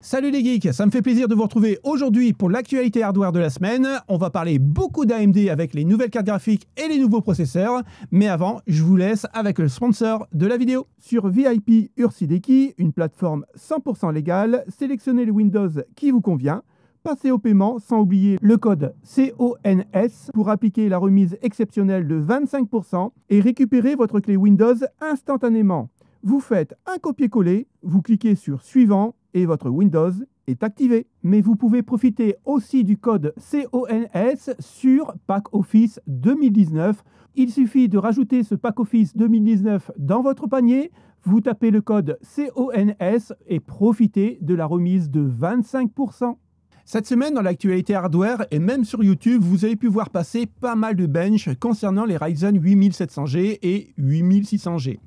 Salut les geeks, ça me fait plaisir de vous retrouver aujourd'hui pour l'actualité hardware de la semaine. On va parler beaucoup d'AMD avec les nouvelles cartes graphiques et les nouveaux processeurs. Mais avant, je vous laisse avec le sponsor de la vidéo. Sur VIP Ursideki, une plateforme 100% légale, sélectionnez le Windows qui vous convient. Passez au paiement sans oublier le code CONS pour appliquer la remise exceptionnelle de 25% et récupérer votre clé Windows instantanément. Vous faites un copier-coller, vous cliquez sur Suivant et votre Windows est activé. Mais vous pouvez profiter aussi du code CONS sur Pack Office 2019. Il suffit de rajouter ce Pack Office 2019 dans votre panier, vous tapez le code CONS et profitez de la remise de 25%. Cette semaine, dans l'actualité hardware et même sur YouTube, vous avez pu voir passer pas mal de bench concernant les Ryzen 8700G et 8600G.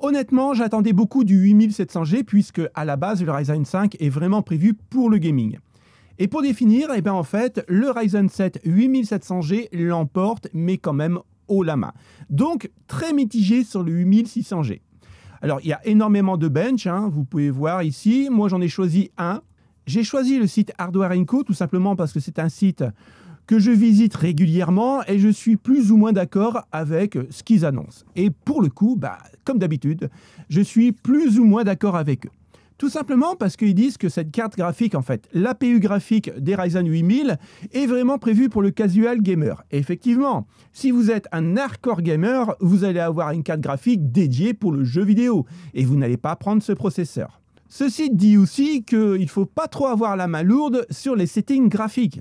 Honnêtement, j'attendais beaucoup du 8700G puisque à la base, le Ryzen 5 est vraiment prévu pour le gaming. Et pour définir, eh bien en fait, le Ryzen 7 8700G l'emporte, mais quand même haut la main. Donc, très mitigé sur le 8600G. Alors, il y a énormément de bench, hein, vous pouvez voir ici. Moi, j'en ai choisi un j'ai choisi le site Hardware Co tout simplement parce que c'est un site que je visite régulièrement et je suis plus ou moins d'accord avec ce qu'ils annoncent. Et pour le coup, bah, comme d'habitude, je suis plus ou moins d'accord avec eux. Tout simplement parce qu'ils disent que cette carte graphique, en fait, l'APU graphique des Ryzen 8000 est vraiment prévue pour le casual gamer. Effectivement, si vous êtes un hardcore gamer, vous allez avoir une carte graphique dédiée pour le jeu vidéo et vous n'allez pas prendre ce processeur. Ceci dit aussi qu'il ne faut pas trop avoir la main lourde sur les settings graphiques.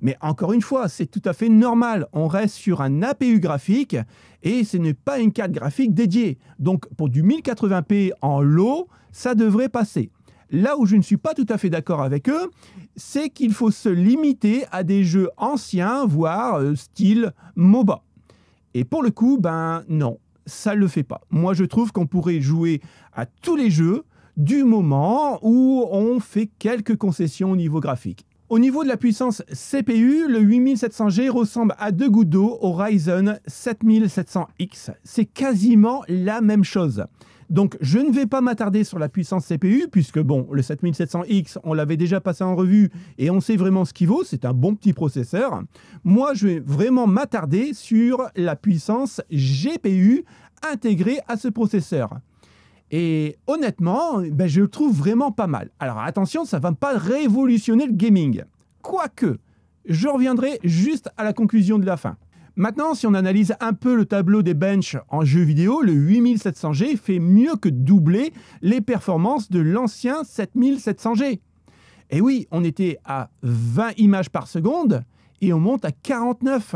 Mais encore une fois, c'est tout à fait normal. On reste sur un APU graphique et ce n'est pas une carte graphique dédiée. Donc pour du 1080p en low, ça devrait passer. Là où je ne suis pas tout à fait d'accord avec eux, c'est qu'il faut se limiter à des jeux anciens, voire euh, style MOBA. Et pour le coup, ben non, ça ne le fait pas. Moi, je trouve qu'on pourrait jouer à tous les jeux du moment où on fait quelques concessions au niveau graphique. Au niveau de la puissance CPU, le 8700G ressemble à deux gouttes d'eau au Ryzen 7700X. C'est quasiment la même chose. Donc je ne vais pas m'attarder sur la puissance CPU, puisque bon, le 7700X, on l'avait déjà passé en revue et on sait vraiment ce qu'il vaut, c'est un bon petit processeur. Moi, je vais vraiment m'attarder sur la puissance GPU intégrée à ce processeur. Et honnêtement, ben, je le trouve vraiment pas mal. Alors attention, ça va pas révolutionner le gaming. Quoique, je reviendrai juste à la conclusion de la fin. Maintenant, si on analyse un peu le tableau des benches en jeu vidéo, le 8700G fait mieux que doubler les performances de l'ancien 7700G. Et oui, on était à 20 images par seconde et on monte à 49.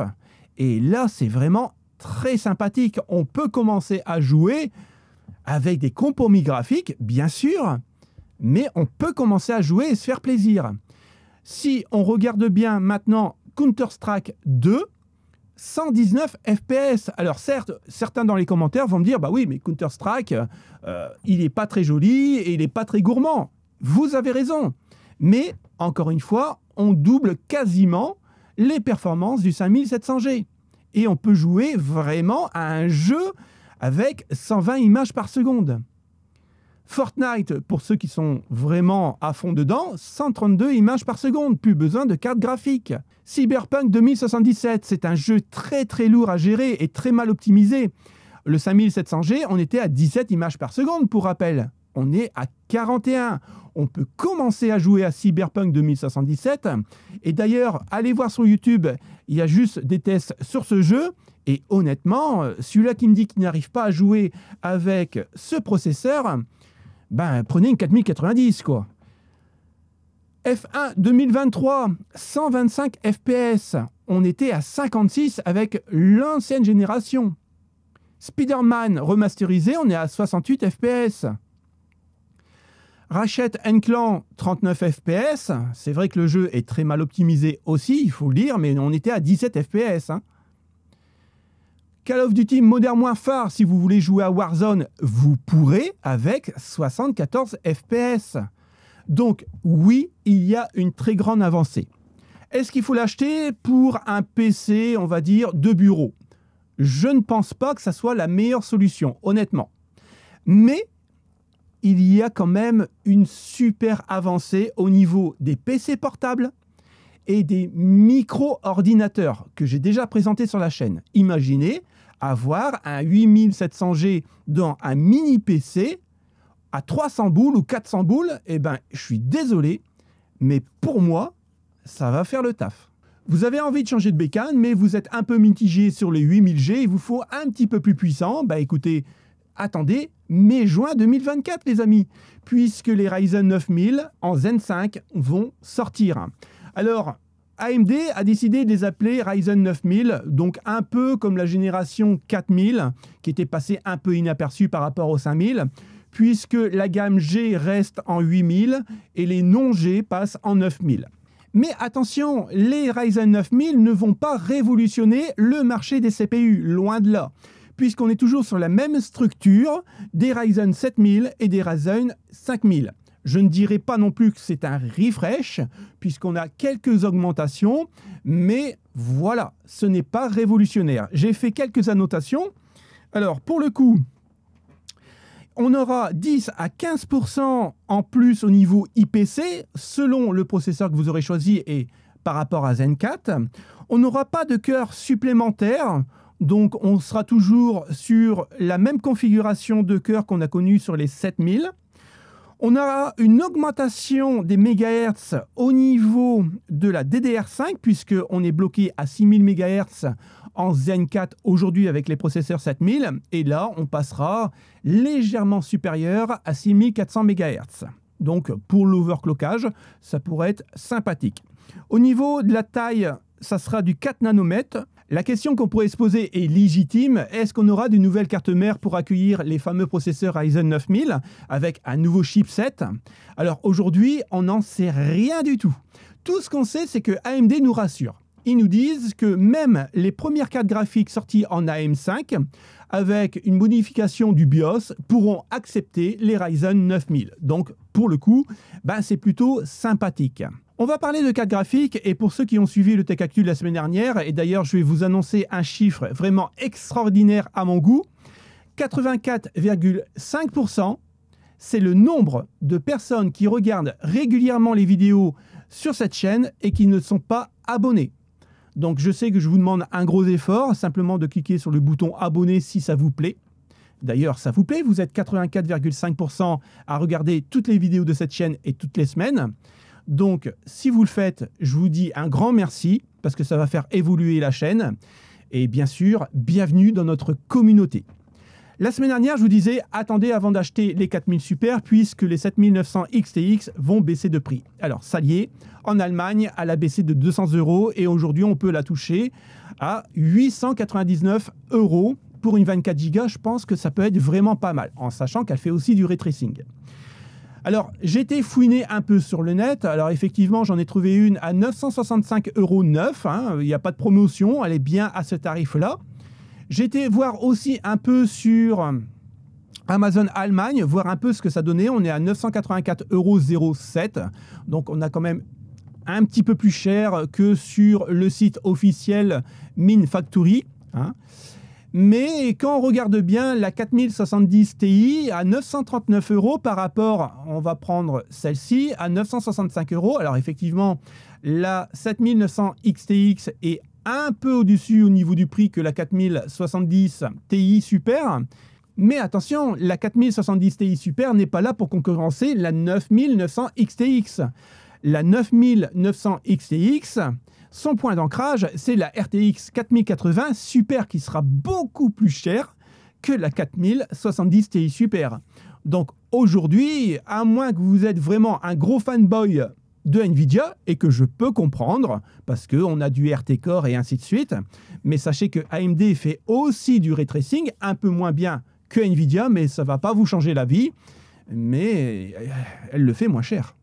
Et là, c'est vraiment très sympathique. On peut commencer à jouer avec des compromis graphiques, bien sûr, mais on peut commencer à jouer et se faire plaisir. Si on regarde bien maintenant Counter-Strike 2, 119 FPS. Alors certes, certains dans les commentaires vont me dire, bah oui, mais Counter-Strike, euh, il n'est pas très joli et il n'est pas très gourmand. Vous avez raison. Mais encore une fois, on double quasiment les performances du 5700G. Et on peut jouer vraiment à un jeu avec 120 images par seconde. Fortnite, pour ceux qui sont vraiment à fond dedans, 132 images par seconde, plus besoin de carte graphique. Cyberpunk 2077, c'est un jeu très très lourd à gérer et très mal optimisé. Le 5700G, on était à 17 images par seconde pour rappel. On est à 41. On peut commencer à jouer à Cyberpunk 2077. Et d'ailleurs, allez voir sur YouTube, il y a juste des tests sur ce jeu. Et honnêtement, celui-là qui me dit qu'il n'arrive pas à jouer avec ce processeur, ben prenez une 4090 quoi. F1 2023, 125 FPS. On était à 56 avec l'ancienne génération. Spider-Man remasterisé, on est à 68 FPS. Ratchet Clan 39 FPS. C'est vrai que le jeu est très mal optimisé aussi, il faut le dire, mais on était à 17 FPS. Hein. Call of Duty Modern Warfare, si vous voulez jouer à Warzone, vous pourrez avec 74 FPS. Donc oui, il y a une très grande avancée. Est-ce qu'il faut l'acheter pour un PC, on va dire, de bureau? Je ne pense pas que ça soit la meilleure solution, honnêtement. Mais il y a quand même une super avancée au niveau des PC portables et des micro-ordinateurs que j'ai déjà présentés sur la chaîne. Imaginez avoir un 8700G dans un mini PC à 300 boules ou 400 boules, eh ben, je suis désolé, mais pour moi, ça va faire le taf. Vous avez envie de changer de bécane, mais vous êtes un peu mitigé sur les 8000G, il vous faut un petit peu plus puissant. Bah écoutez, attendez mai-juin 2024, les amis, puisque les Ryzen 9000 en Zen 5 vont sortir. Alors, AMD a décidé de les appeler Ryzen 9000, donc un peu comme la génération 4000, qui était passée un peu inaperçue par rapport au 5000, puisque la gamme G reste en 8000 et les non-G passent en 9000. Mais attention, les Ryzen 9000 ne vont pas révolutionner le marché des CPU, loin de là, puisqu'on est toujours sur la même structure des Ryzen 7000 et des Ryzen 5000. Je ne dirais pas non plus que c'est un refresh, puisqu'on a quelques augmentations, mais voilà, ce n'est pas révolutionnaire. J'ai fait quelques annotations. Alors, pour le coup, on aura 10 à 15% en plus au niveau IPC, selon le processeur que vous aurez choisi et par rapport à Zen 4. On n'aura pas de cœur supplémentaire. Donc on sera toujours sur la même configuration de cœur qu'on a connue sur les 7000. On aura une augmentation des mégahertz au niveau de la DDR5 puisqu'on est bloqué à 6000 MHz en Zen 4 aujourd'hui avec les processeurs 7000 et là on passera légèrement supérieur à 6400 MHz. Donc pour l'overclockage, ça pourrait être sympathique. Au niveau de la taille, ça sera du 4 nanomètres. La question qu'on pourrait se poser est légitime. Est-ce qu'on aura de nouvelles cartes mères pour accueillir les fameux processeurs Ryzen 9000 avec un nouveau chipset? Alors aujourd'hui, on n'en sait rien du tout. Tout ce qu'on sait, c'est que AMD nous rassure. Ils nous disent que même les premières cartes graphiques sorties en AM5 avec une modification du BIOS pourront accepter les Ryzen 9000. Donc pour le coup, ben, c'est plutôt sympathique. On va parler de cartes graphiques et pour ceux qui ont suivi le Tech Actu la semaine dernière, et d'ailleurs je vais vous annoncer un chiffre vraiment extraordinaire à mon goût, 84,5%, c'est le nombre de personnes qui regardent régulièrement les vidéos sur cette chaîne et qui ne sont pas abonnés. Donc je sais que je vous demande un gros effort, simplement de cliquer sur le bouton abonner si ça vous plaît. D'ailleurs, ça vous plaît, vous êtes 84,5% à regarder toutes les vidéos de cette chaîne et toutes les semaines. Donc, si vous le faites, je vous dis un grand merci parce que ça va faire évoluer la chaîne. Et bien sûr, bienvenue dans notre communauté. La semaine dernière, je vous disais, attendez avant d'acheter les 4000 Super puisque les 7900 XTX vont baisser de prix. Alors, ça y est, en Allemagne, elle a baissé de 200 euros et aujourd'hui, on peut la toucher à 899 euros. Pour une 24 Go, je pense que ça peut être vraiment pas mal, en sachant qu'elle fait aussi du ray tracing. Alors, été fouiné un peu sur le net. Alors, effectivement, j'en ai trouvé une à 965 euros neuf. Hein. Il n'y a pas de promotion. Elle est bien à ce tarif-là. Été voir aussi un peu sur Amazon Allemagne, voir un peu ce que ça donnait. On est à 984,07 euros. Donc, on a quand même un petit peu plus cher que sur le site officiel Min Factory. Hein. Mais quand on regarde bien la 4070 Ti à 939 euros par rapport, on va prendre celle-ci à 965 euros. Alors effectivement, la 7900 XTX est un peu au-dessus au niveau du prix que la 4070 Ti Super. Mais attention, la 4070 Ti Super n'est pas là pour concurrencer la 9900 XTX. La 9900 XTX, son point d'ancrage, c'est la RTX 4080 Super qui sera beaucoup plus chère que la 4070 Ti Super. Donc aujourd'hui, à moins que vous êtes vraiment un gros fanboy de Nvidia et que je peux comprendre parce qu'on a du RT Core et ainsi de suite, mais sachez que AMD fait aussi du ray tracing un peu moins bien que Nvidia, mais ça va pas vous changer la vie, mais elle le fait moins cher.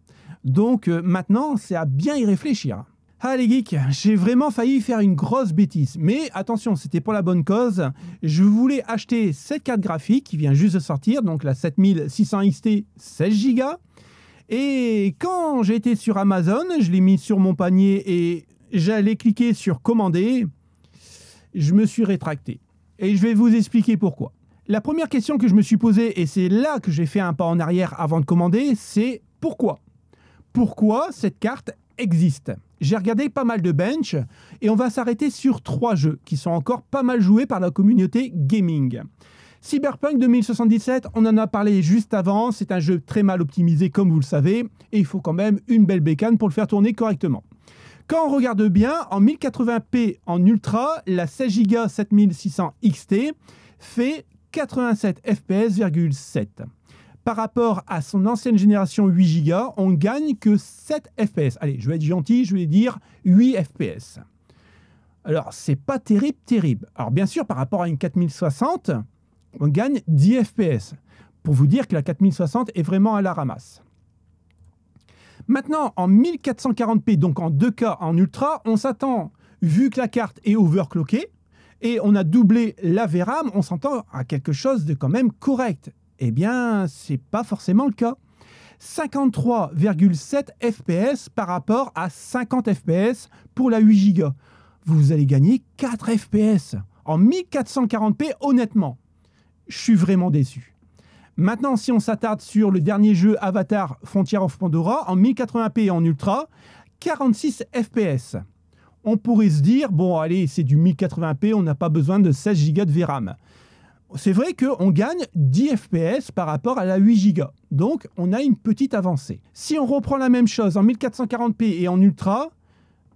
Donc euh, maintenant, c'est à bien y réfléchir. Ah les geeks, j'ai vraiment failli faire une grosse bêtise. Mais attention, c'était pour la bonne cause. Je voulais acheter cette carte graphique qui vient juste de sortir, donc la 7600 XT 16 Go. Et quand été sur Amazon, je l'ai mis sur mon panier et j'allais cliquer sur commander, je me suis rétracté. Et je vais vous expliquer pourquoi. La première question que je me suis posée, et c'est là que j'ai fait un pas en arrière avant de commander, c'est pourquoi? Pourquoi cette carte existe J'ai regardé pas mal de bench et on va s'arrêter sur trois jeux qui sont encore pas mal joués par la communauté gaming. Cyberpunk 2077, on en a parlé juste avant, c'est un jeu très mal optimisé comme vous le savez, et il faut quand même une belle bécane pour le faire tourner correctement. Quand on regarde bien, en 1080p en ultra, la 16 Go 7600 XT fait 87 fps,7. Par rapport à son ancienne génération 8 Go, on gagne que 7 fps. Allez, je vais être gentil, je vais dire 8 fps. Alors, c'est pas terrible, terrible. Alors, bien sûr, par rapport à une 4060, on gagne 10 fps. Pour vous dire que la 4060 est vraiment à la ramasse. Maintenant, en 1440p, donc en 2K en ultra, on s'attend, vu que la carte est overclockée, et on a doublé la VRAM, on s'entend à quelque chose de quand même correct. Eh bien, c'est pas forcément le cas. 53,7 fps par rapport à 50 fps pour la 8 Go. Vous allez gagner 4 fps en 1440p honnêtement. Je suis vraiment déçu. Maintenant, si on s'attarde sur le dernier jeu Avatar Frontier of Pandora en 1080p et en ultra, 46 fps on pourrait se dire, bon, allez, c'est du 1080p, on n'a pas besoin de 16 Go de VRAM. C'est vrai qu'on gagne 10 fps par rapport à la 8 Go. Donc, on a une petite avancée. Si on reprend la même chose en 1440p et en ultra,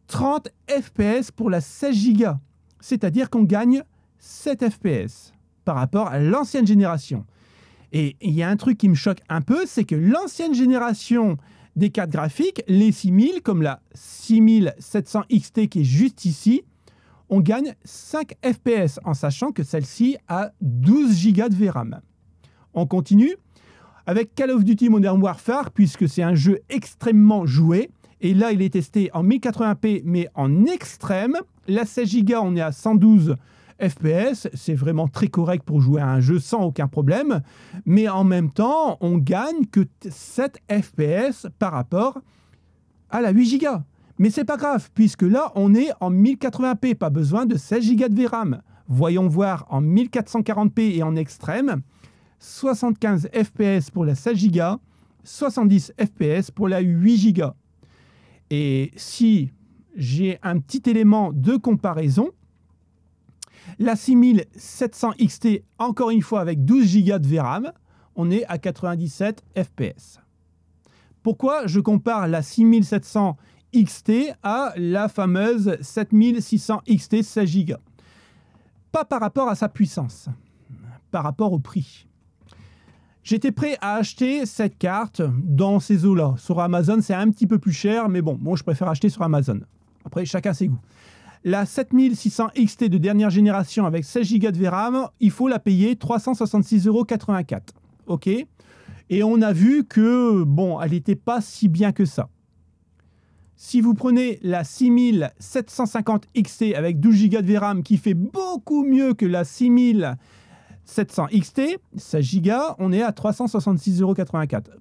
30 fps pour la 16 Go. C'est-à-dire qu'on gagne 7 fps par rapport à l'ancienne génération. Et il y a un truc qui me choque un peu, c'est que l'ancienne génération des cartes graphiques, les 6000, comme la 6700 XT qui est juste ici, on gagne 5 FPS en sachant que celle-ci a 12 Go de VRAM. On continue avec Call of Duty Modern Warfare, puisque c'est un jeu extrêmement joué. Et là, il est testé en 1080p, mais en extrême. La 16 Go, on est à 112 FPS, c'est vraiment très correct pour jouer à un jeu sans aucun problème, mais en même temps, on gagne que 7 FPS par rapport à la 8 Go. Mais c'est pas grave, puisque là, on est en 1080p, pas besoin de 16 Go de VRAM. Voyons voir en 1440p et en extrême, 75 FPS pour la 16 Go, 70 FPS pour la 8 Go. Et si j'ai un petit élément de comparaison, la 6700 XT, encore une fois avec 12 Go de VRAM, on est à 97 FPS. Pourquoi je compare la 6700 XT à la fameuse 7600 XT 16 Go Pas par rapport à sa puissance, par rapport au prix. J'étais prêt à acheter cette carte dans ces eaux-là. Sur Amazon, c'est un petit peu plus cher, mais bon, moi je préfère acheter sur Amazon. Après, chacun ses goûts. La 7600 XT de dernière génération avec 16 Go de VRAM, il faut la payer 366,84 euros. OK? Et on a vu que, bon, elle n'était pas si bien que ça. Si vous prenez la 6750 XT avec 12 Go de VRAM qui fait beaucoup mieux que la 6700 XT, 16 Go, on est à 366,84 euros.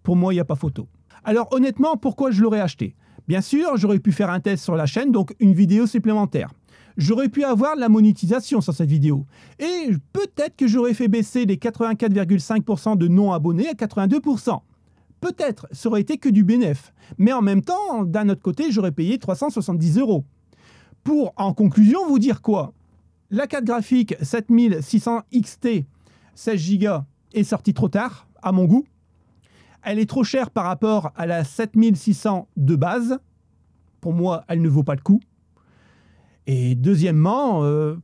Pour moi, il n'y a pas photo. Alors honnêtement, pourquoi je l'aurais acheté? Bien sûr, j'aurais pu faire un test sur la chaîne, donc une vidéo supplémentaire. J'aurais pu avoir la monétisation sur cette vidéo. Et peut-être que j'aurais fait baisser les 84,5% de non-abonnés à 82%. Peut-être, ça aurait été que du bénéf. Mais en même temps, d'un autre côté, j'aurais payé 370 euros. Pour, en conclusion, vous dire quoi? La carte graphique 7600 XT 16 Go est sortie trop tard, à mon goût elle est trop chère par rapport à la 7600 de base. Pour moi, elle ne vaut pas le coup. Et deuxièmement, euh,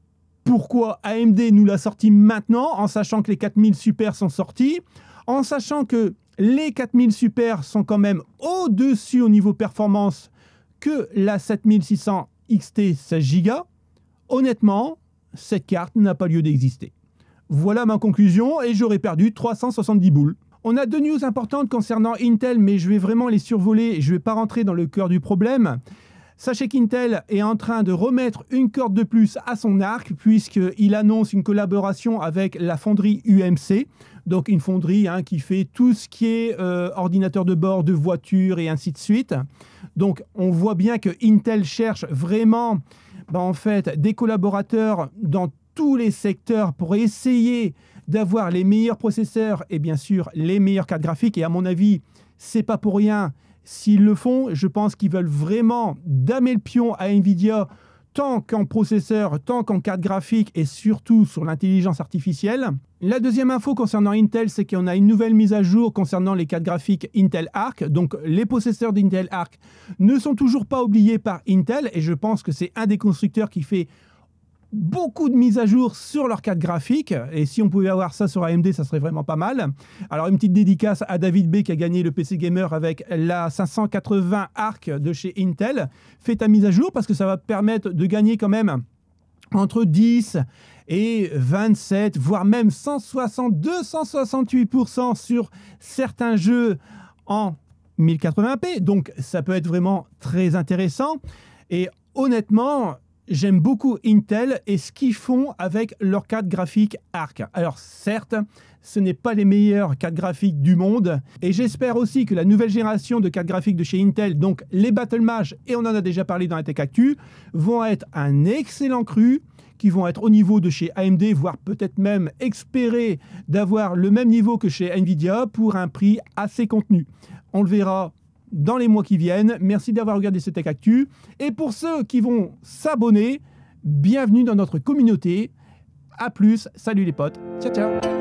pourquoi AMD nous l'a sorti maintenant, en sachant que les 4000 Super sont sortis, en sachant que les 4000 Super sont quand même au-dessus au niveau performance que la 7600 XT 16 Go, honnêtement, cette carte n'a pas lieu d'exister. Voilà ma conclusion et j'aurais perdu 370 boules. On a deux news importantes concernant Intel, mais je vais vraiment les survoler et je ne vais pas rentrer dans le cœur du problème. Sachez qu'Intel est en train de remettre une corde de plus à son arc puisqu'il annonce une collaboration avec la fonderie UMC, donc une fonderie hein, qui fait tout ce qui est euh, ordinateur de bord, de voiture et ainsi de suite. Donc on voit bien que Intel cherche vraiment ben, en fait, des collaborateurs dans tous les secteurs pour essayer d'avoir les meilleurs processeurs et bien sûr les meilleures cartes graphiques. Et à mon avis, c'est pas pour rien. S'ils le font, je pense qu'ils veulent vraiment damer le pion à Nvidia tant qu'en processeur, tant qu'en carte graphique et surtout sur l'intelligence artificielle. La deuxième info concernant Intel, c'est qu'on a une nouvelle mise à jour concernant les cartes graphiques Intel Arc. Donc les possesseurs d'Intel Arc ne sont toujours pas oubliés par Intel et je pense que c'est un des constructeurs qui fait beaucoup de mises à jour sur leur carte graphique. Et si on pouvait avoir ça sur AMD, ça serait vraiment pas mal. Alors, une petite dédicace à David B qui a gagné le PC Gamer avec la 580 Arc de chez Intel. Fais ta mise à jour parce que ça va permettre de gagner quand même entre 10 et 27, voire même 160, 268% sur certains jeux en 1080p. Donc, ça peut être vraiment très intéressant. Et honnêtement, j'aime beaucoup Intel et ce qu'ils font avec leur carte graphique Arc. Alors certes, ce n'est pas les meilleures cartes graphiques du monde et j'espère aussi que la nouvelle génération de cartes graphiques de chez Intel, donc les Battle et on en a déjà parlé dans la Tech Actu, vont être un excellent cru qui vont être au niveau de chez AMD, voire peut-être même espérer d'avoir le même niveau que chez Nvidia pour un prix assez contenu. On le verra dans les mois qui viennent. Merci d'avoir regardé cette Tech Actu. Et pour ceux qui vont s'abonner, bienvenue dans notre communauté. A plus, salut les potes. Ciao ciao